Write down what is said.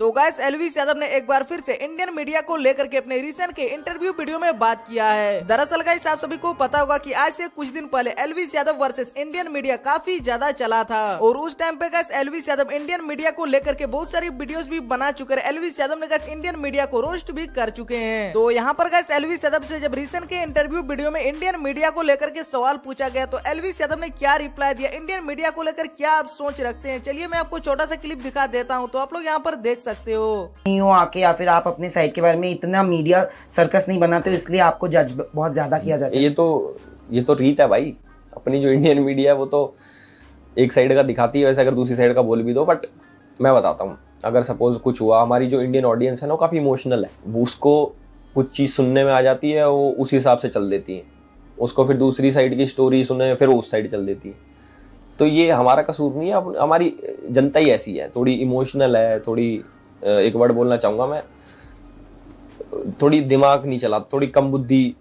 तो गैस एलविस यादव ने एक बार फिर से इंडियन मीडिया को लेकर के अपने रिसेंट के इंटरव्यू वीडियो में बात किया है। दरअसल गाइस आप सभी को पता होगा कि आज से कुछ दिन पहले Elvish Yadav versus Indian media काफ़ी ज़्यादा चला था। और उस टाइम पे guys Elvish Yadav Indian media को लेकर के बहुत सारी वीडियोस भी बना चुके हैं। एलविस यादव ने गैस इंडियन मीडिया को रोस्ट भी कर चुके हैं। तो यहाँ पर गैस एलविस यादव से जब रिसेंट के इंटरव्यू वीडियो में इंडियन मीडिया को लेकर के सवाल पूछा गया तो एलविस यादव ने क्या रिप्लाई दिया? इंडियन मीडिया को लेकर क्या आप सोच रखते हैं? चलिए मैं आपको छोटा सा क्लिप दिखा देता हूँ। तो आप लोग यहाँ पर देख सकते हो? नहीं हो आके या फिर आप अपने साइड के बारे में इतना मीडिया सर्कस नहीं बनाते हो इसलिए आपको जज बहुत ज़्यादा किया जाता है। ये तो ये तो रीत है भाई। अपनी जो इंडियन मीडिया है वो तो एक साइड का दिखाती है वैसे अगर दूसरी साइड का बोल भी दो बट मैं बताता हूँ। अगर सपोज़ कुछ हुआ हमारी जो इंडियन ऑडियंस है ना काफ़ी इमोशनल है। वो उसको कुछ चीज़ सुनने में आ जाती है वो उस हिसाब से चल देती है। उसको फिर दूसरी साइड की स्टोरी सुनने में फिर उस साइड चल देती है। तो ये हमारा कसूर नहीं है हमारी जनता ही ऐसी है। थोड़ी इमोशनल है थोड़ी एक वर्ड बोलना चाहूँगा मैं। थोड़ी दिमाग नहीं चला थोड़ी कम बुद्धि